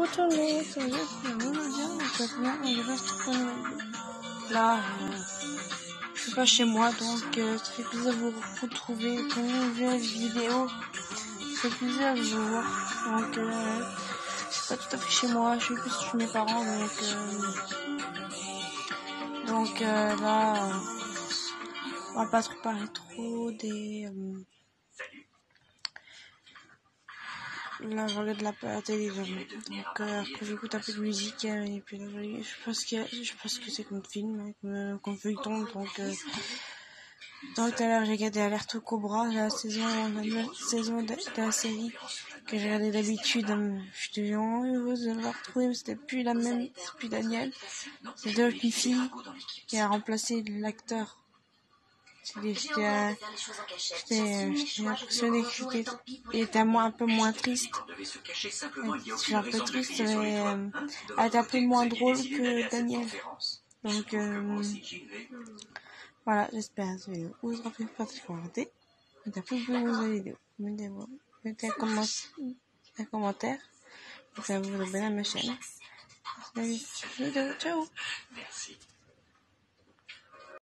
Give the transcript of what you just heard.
retourner sur euh, je suis pas chez moi, donc euh, ça fait plaisir de vous retrouver pour une nouvelle vidéo. Ça fait plaisir de vous voir. Donc, euh, c'est pas tout à fait chez moi, je suis plus chez mes parents, donc, euh, donc euh, là, on va pas trop parler trop des. euh, Là, je regarde la, la télévision. Donc, euh, après, j'écoute un peu de musique. euh, et puis là, je je pense que, je pense que c'est comme film, hein, comme, euh, feuilleton. Donc, euh, donc, tout à l'heure, j'ai regardé Alerte Cobra, la saison, la saison de, la série que j'ai regardé d'habitude. euh, J'étais vraiment heureuse de l'avoir retrouvé, mais c'était plus la même, c'est plus Daniel. Une fille qui a remplacé l'acteur. Que c'était, il était moins, un peu moins triste. Je suis un peu triste, mais elle était un peu moins drôle que Daniel. Donc, euh, voilà, j'espère que cette vidéo vous aura fait particularité. Mettez un dans la vidéo. Mettez, mettez un, commentaire, un commentaire. Et ça vous abonner à ma chaîne. Salut, ciao.